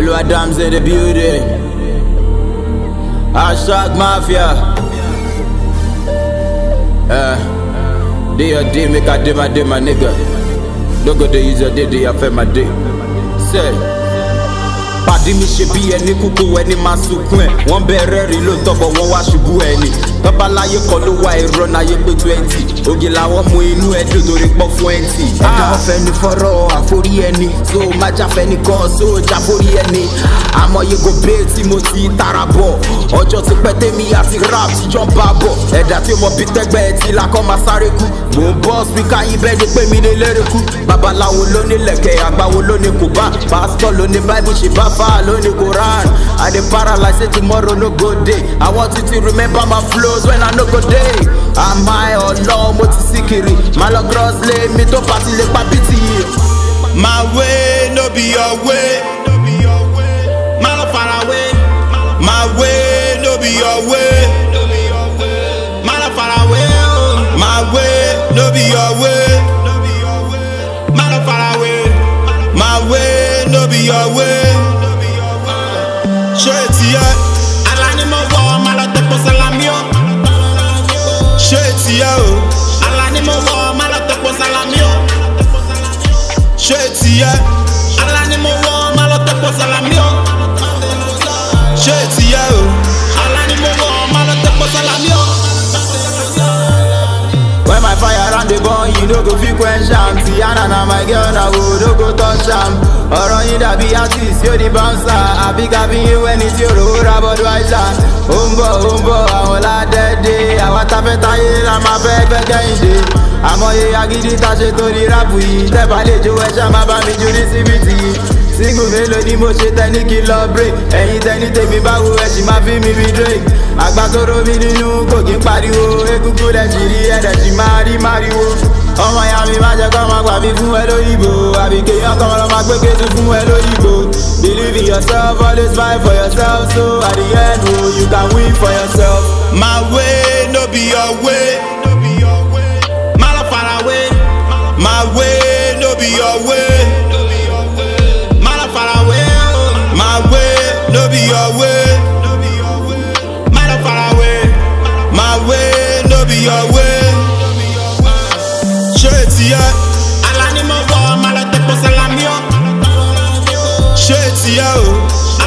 Pelu Adams in the building. Hashtag Mafia. Uh, day or day, make a day my day, my nigga. Don't go to use your day, day, I feel my day. Say. pàdé mi ṣe bí ẹni kúkú ẹni máa sunkún ẹ̀ wọ́n bẹ̀rẹ̀ rí ló ń tọ́bọ̀ wá ṣubú ẹni babaláyé kọ́ ló wá irọ́ náyé pé twenty ògì làwọn mú inú ẹ dùn torí pọ́ twenty. ẹ̀dá ọ̀fẹ́ ni fọ́rọ̀ àforí ẹni tó má jáfẹ́ nìkan tó jáforí ẹni àmọye kò pé tí mo ti tara bọ̀ ọjọ́ ti pẹ́ tèmi àti rap ti jọ́ bá bọ̀ ẹ̀dá tí mo bí tẹ́gbẹ́ ti là kọ́ máa sáré kú mò ń bọ́ spika yìí ni pé mi lè lérè kú babaláwo ló ní lẹ̀kẹ̀ àgbáwo ló ní kùbá pásítọ̀ ló ní báíbù ṣe bá far alone the Quran. I dey paralyze say tomorrow no good day. I want you to remember my flows when I no go day. Am I Ọlọ́run mo ti síkiri? Má lọ cross lé mi tó pàtí lè pa bìtì My way no be your way. Má lọ fara My way no be your way. Má lọ fara My way no be your way. Má lọ fara My way no be your way. Sheti ya Alani mo wa malo te po salami o Sheti ya o Alani mo wa te po salami o Sheti no go fit question Tiana na my girl na go no go touch am ọ̀rọ̀ yín dàbí artist yóò di bouncer àbí kábí yín wẹ́ni tí òróró ra Budweiser ó ń bọ̀ ó ń bọ̀ àwọn ládẹ́dẹ́ àwọn tafẹ́tayé la máa fẹ́ fẹ́ kẹ́hìndé àmọ́ye agídí ta ṣe torí ráàpù yìí tẹ́bà lè jó ẹ̀ṣá máa bá mi jó ní síbìtì yìí sígùn mélòó ni mo ṣe tẹ́ni kí lọ break ẹ̀yin tẹ́ni tèmi báwo ẹ̀ sì máa fi mi bí drink. àgbà tó romi nínú kò kí ń pariwo egungun lẹ̀ ṣì rí ẹ̀dẹ̀ ọmọ ìyá mi má jẹ́ kọ́ máa gbà mí fún ẹ lóyìnbó àbí kéèyàn kọ́ máa gbé kéde fún ẹ lóyìnbó. believe in yourself always fight for yourself so at the end o oh, you can win for yourself. my way no be your way má lọ my way no be your way má lọ oh. my way no be your way má lọ my way no be your way. ti ya! o.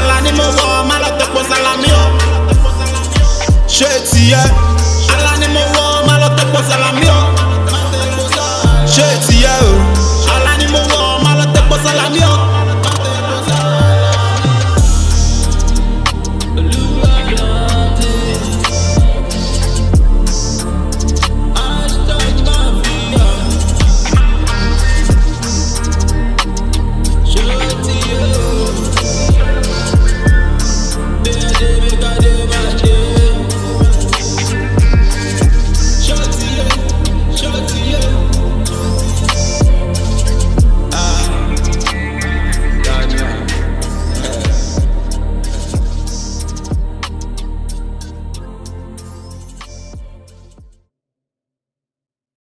ala ni mo wọ ọmọ alátẹ̀pọ̀ salami o. ṣé ti yá. ala ni mo wọ ọmọ alátẹ̀pọ̀ salami o.